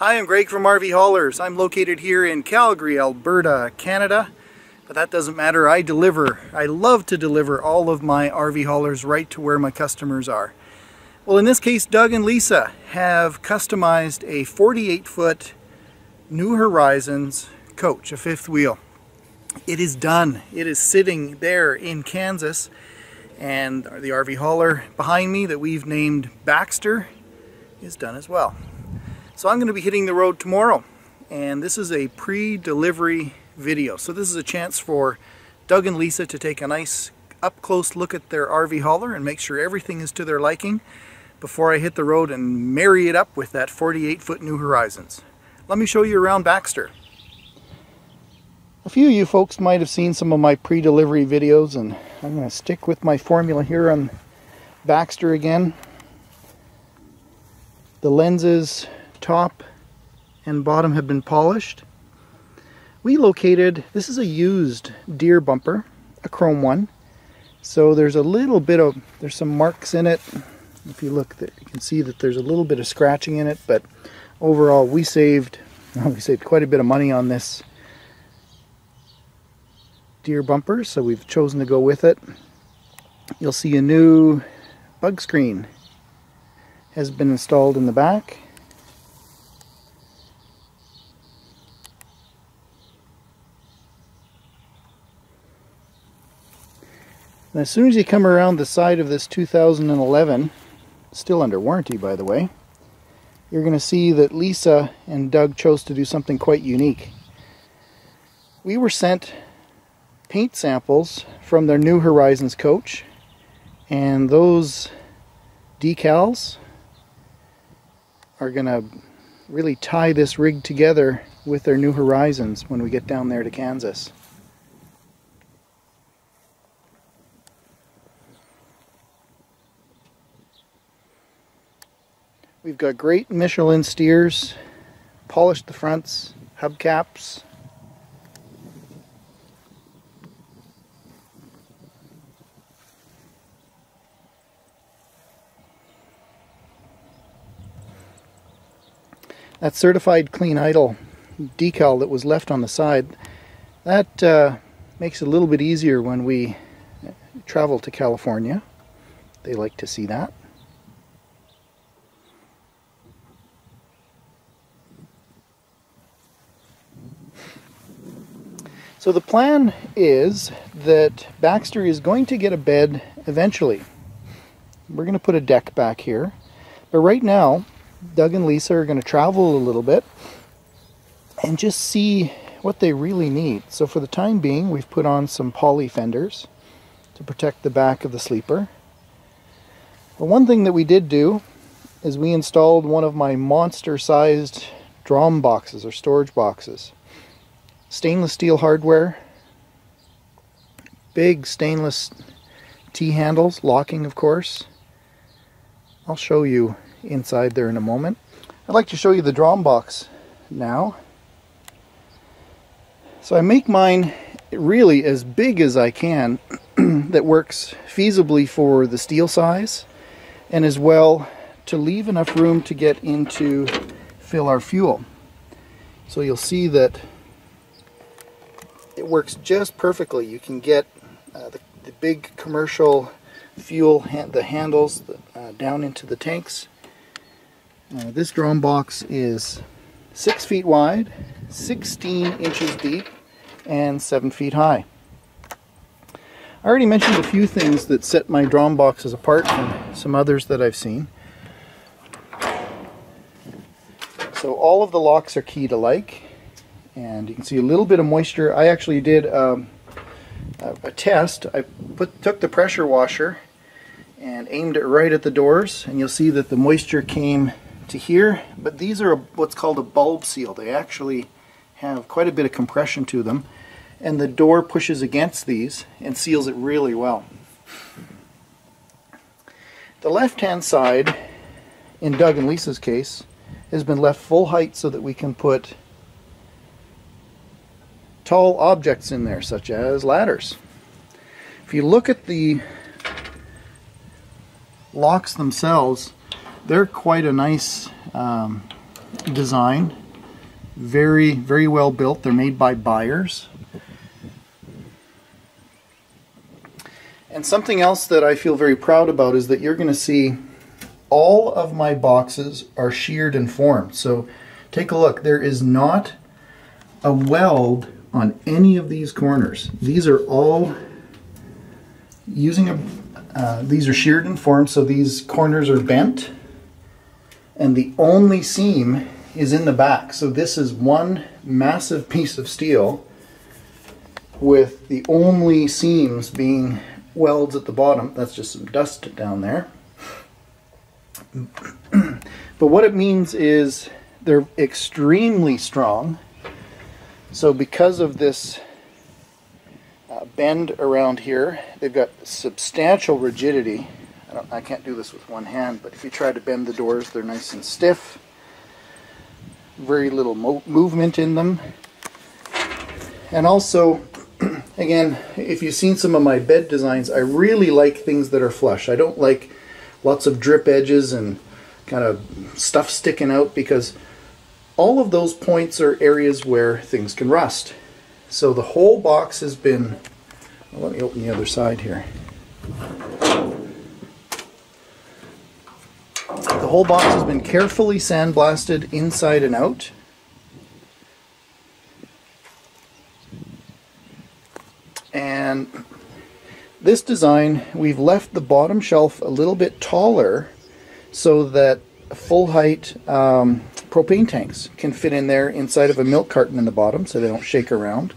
Hi, I'm Gregg from RV Haulers. I'm located here in Calgary, Alberta, Canada. But that doesn't matter, I deliver. I love to deliver all of my RV haulers right to where my customers are. Well, in this case, Doug and Lisa have customized a 48-foot New Horizons coach, a fifth wheel. It is done. It is sitting there in Kansas. And the RV hauler behind me that we've named Baxter is done as well. So I'm going to be hitting the road tomorrow and this is a pre-delivery video. So this is a chance for Doug and Lisa to take a nice up-close look at their RV hauler and make sure everything is to their liking before I hit the road and marry it up with that 48-foot New Horizons. Let me show you around Baxter. A few of you folks might have seen some of my pre-delivery videos and I'm going to stick with my formula here on Baxter again. The lenses top and bottom have been polished. We located, this is a used deer bumper, a chrome one. So there's a little bit of, there's some marks in it. If you look, there, you can see that there's a little bit of scratching in it, but overall we saved, we saved quite a bit of money on this deer bumper, so we've chosen to go with it. You'll see a new bug screen has been installed in the back. And as soon as you come around the side of this 2011, still under warranty by the way, you're going to see that Lisa and Doug chose to do something quite unique. We were sent paint samples from their New Horizons coach and those decals are going to really tie this rig together with their New Horizons when we get down there to Kansas. We've got great Michelin steers, polished the fronts, hubcaps. That certified clean idle decal that was left on the side, that uh, makes it a little bit easier when we travel to California. They like to see that. So the plan is that Baxter is going to get a bed eventually. We're going to put a deck back here. But right now, Doug and Lisa are going to travel a little bit and just see what they really need. So for the time being, we've put on some poly fenders to protect the back of the sleeper. But one thing that we did do is we installed one of my monster-sized drom boxes or storage boxes stainless steel hardware, big stainless T-handles, locking of course. I'll show you inside there in a moment. I'd like to show you the drom box now. So I make mine really as big as I can that works feasibly for the steel size and as well to leave enough room to get into fill our fuel. So you'll see that it works just perfectly. You can get uh, the, the, big commercial fuel, the handles uh, down into the tanks. Uh, this drom box is 6 feet wide, 16 inches deep, and 7 feet high. I already mentioned a few things that set my drom boxes apart from some others that I've seen. So all of the locks are keyed alike and you can see a little bit of moisture. I actually did um, a, a, test. I put, took the pressure washer and aimed it right at the doors and you'll see that the moisture came to here but these are a, what's called a bulb seal. They actually have quite a bit of compression to them and the door pushes against these and seals it really well. The left hand side in Doug and Lisa's case has been left full height so that we can put tall objects in there, such as ladders. If you look at the locks themselves, they're quite a nice um, design. Very, very well built. They're made by buyers. And something else that I feel very proud about is that you're going to see all of my boxes are sheared and formed. So take a look. There is not a weld on any of these corners. These are all using a, uh, these are sheared and formed so these corners are bent and the only seam is in the back. So this is one massive piece of steel with the only seams being welds at the bottom. That's just some dust down there. but what it means is they're extremely strong. So because of this uh, bend around here, they've got substantial rigidity. I, I can't do this with one hand, but if you try to bend the doors, they're nice and stiff. Very little mo movement in them. And also, again, if you've seen some of my bed designs, I really like things that are flush. I don't like lots of drip edges and kind of stuff sticking out because all of those points are areas where things can rust. So the whole box has been, well, let me open the other side here. The whole box has been carefully sandblasted inside and out. And this design, we've left the bottom shelf a little bit taller so that full height um, propane tanks can fit in there inside of a milk carton in the bottom so they don't shake around.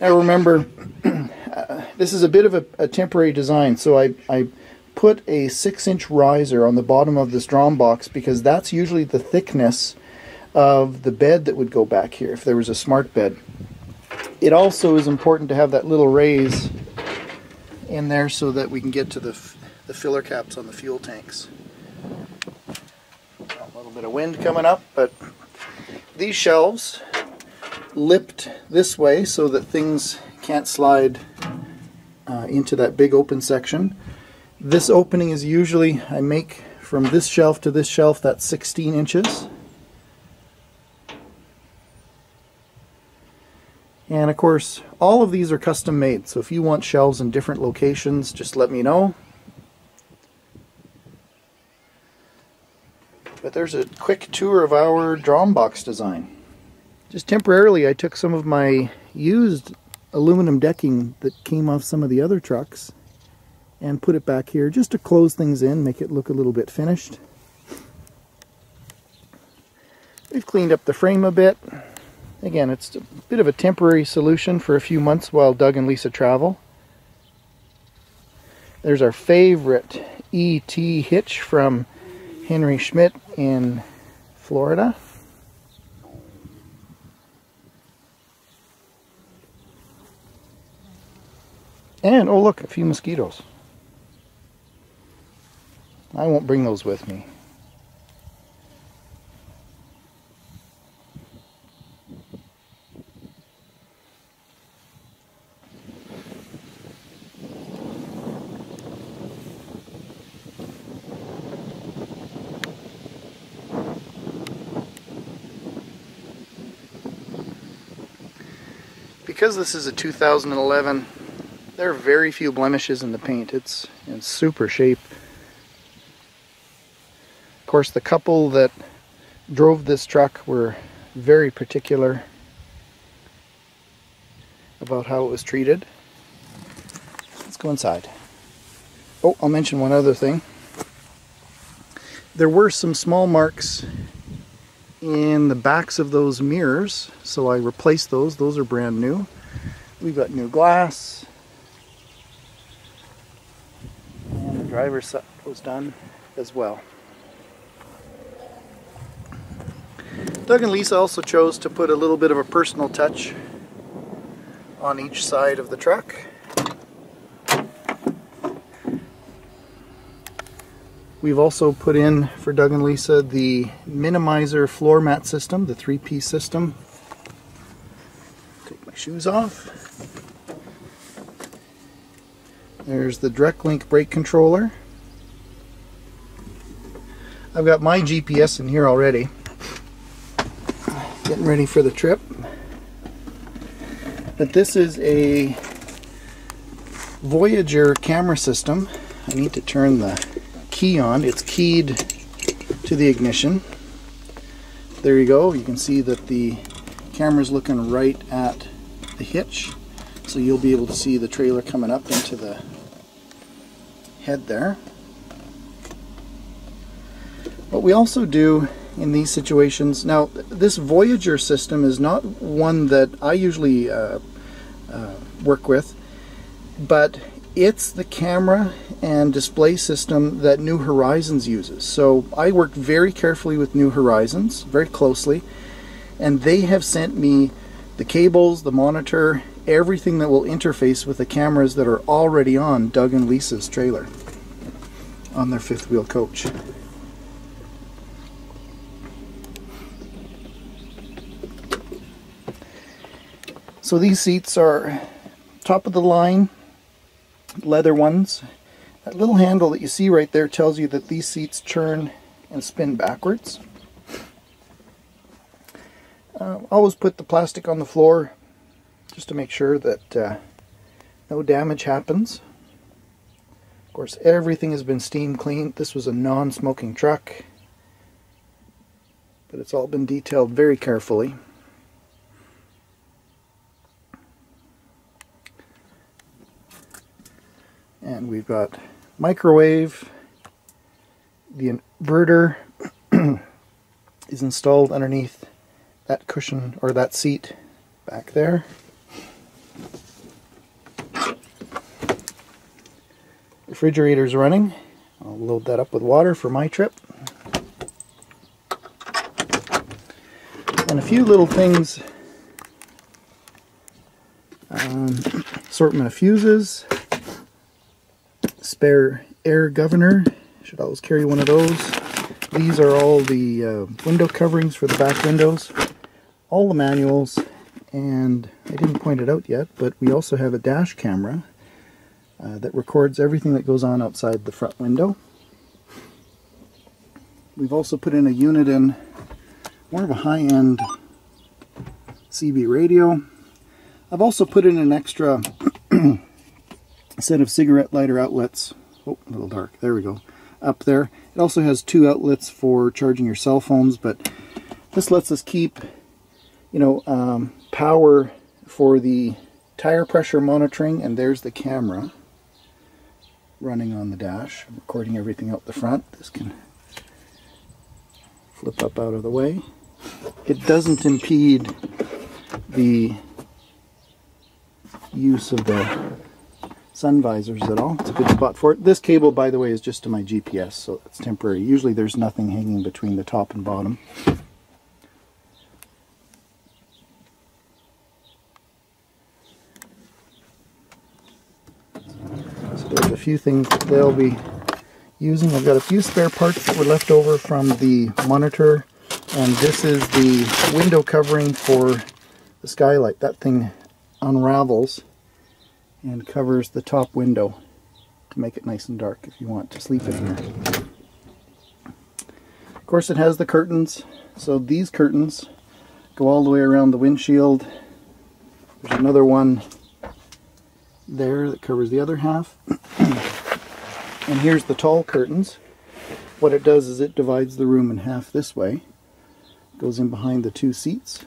Now remember, uh, this is a bit of a, a, temporary design, so I, I put a 6 inch riser on the bottom of this drom box because that's usually the thickness of the bed that would go back here if there was a smart bed. It also is important to have that little raise in there so that we can get to the, the filler caps on the fuel tanks bit of wind coming up, but these shelves lipped this way so that things can't slide uh, into that big open section. This opening is usually, I make from this shelf to this shelf, that's 16 inches. And of course, all of these are custom made, so if you want shelves in different locations, just let me know. But there's a quick tour of our drom box design. Just temporarily I took some of my used aluminum decking that came off some of the other trucks and put it back here just to close things in, make it look a little bit finished. We've cleaned up the frame a bit. Again, it's a bit of a temporary solution for a few months while Doug and Lisa travel. There's our favorite ET hitch from Henry Schmidt in Florida. And, oh look, a few mosquitoes. I won't bring those with me. Because this is a 2011, there are very few blemishes in the paint. It's in super shape. Of course, the couple that drove this truck were very particular about how it was treated. Let's go inside. Oh, I'll mention one other thing. There were some small marks in the backs of those mirrors. So I replaced those. Those are brand new. We've got new glass. And the driver's side was done as well. Doug and Lisa also chose to put a little bit of a personal touch on each side of the truck. We've also put in for Doug and Lisa the minimizer floor mat system, the three-piece system. Take my shoes off. There's the direct link brake controller. I've got my GPS in here already. getting ready for the trip. But this is a Voyager camera system. I need to turn the key on. It's keyed to the ignition. There you go. You can see that the camera's looking right at the hitch. So you'll be able to see the trailer coming up into the head there. What we also do in these situations, now this Voyager system is not one that I usually uh, uh, work with, but it's the camera and display system that New Horizons uses. So I work very carefully with New Horizons, very closely, and they have sent me the cables, the monitor, everything that will interface with the cameras that are already on Doug and Lisa's trailer on their fifth wheel coach. So these seats are top of the line leather ones. That little handle that you see right there tells you that these seats turn and spin backwards. Uh, always put the plastic on the floor just to make sure that uh, no damage happens. Of course, everything has been steam cleaned. This was a non-smoking truck, but it's all been detailed very carefully. And we've got microwave. The inverter is installed underneath that cushion or that seat back there. Refrigerator's running. I'll load that up with water for my trip. And a few little things. Um, assortment of fuses. Spare air governor. Should always carry one of those. These are all the uh, window coverings for the back windows. All the manuals. And I didn't point it out yet, but we also have a dash camera uh, that records everything that goes on outside the front window. We've also put in a unit in more of a high-end CB radio. I've also put in an extra set of cigarette lighter outlets. Oh, a little dark. There we go. Up there. It also has two outlets for charging your cell phones, but this lets us keep, you know, um, power for the tire pressure monitoring, and there's the camera running on the dash, recording everything out the front. This can flip up out of the way. It doesn't impede the use of the sun visors at all. It's a good spot for it. This cable, by the way, is just to my GPS, so it's temporary. Usually there's nothing hanging between the top and bottom. So there's a few things they'll be using. I've got a few spare parts that were left over from the monitor and this is the window covering for the skylight. That thing unravels and covers the top window to make it nice and dark if you want to sleep in here. Of course it has the curtains, so these curtains go all the way around the windshield. There's another one there that covers the other half. and here's the tall curtains. What it does is it divides the room in half this way. Goes in behind the two seats.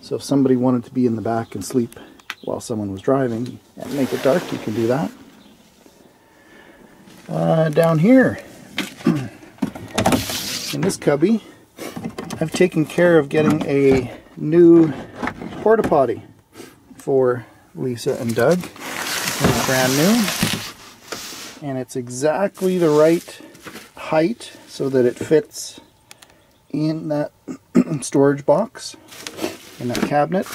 So if somebody wanted to be in the back and sleep while someone was driving and make it dark, you can do that. Uh, down here, in this cubby, I've taken care of getting a new porta potty for Lisa and Doug It's brand new. And it's exactly the right height so that it fits in that storage box, in that cabinet.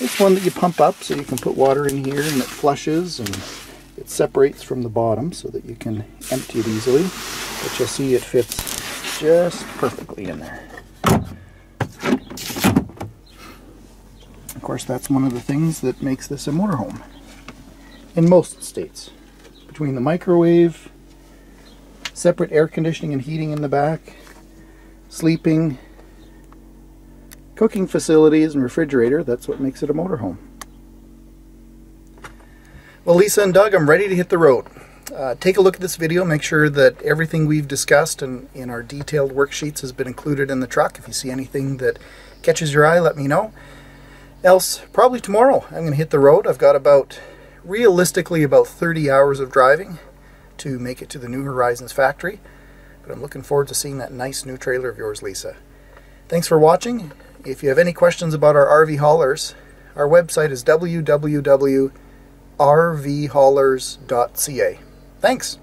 It's one that you pump up so you can put water in here and it flushes and it separates from the bottom so that you can empty it easily. But you'll see it fits just perfectly in there. Of course, that's one of the things that makes this a motorhome in most states. Between the microwave, separate air conditioning and heating in the back, sleeping, cooking facilities and refrigerator, that's what makes it a motorhome. Well, Lisa and Doug, I'm ready to hit the road. Uh, take a look at this video, make sure that everything we've discussed and in our detailed worksheets has been included in the truck. If you see anything that catches your eye, let me know. Else, probably tomorrow, I'm going to hit the road. I've got about, realistically, about 30 hours of driving to make it to the New Horizons factory. But I'm looking forward to seeing that nice new trailer of yours, Lisa. Thanks for watching. If you have any questions about our RV haulers, our website is www.rvhaulers.ca. Thanks.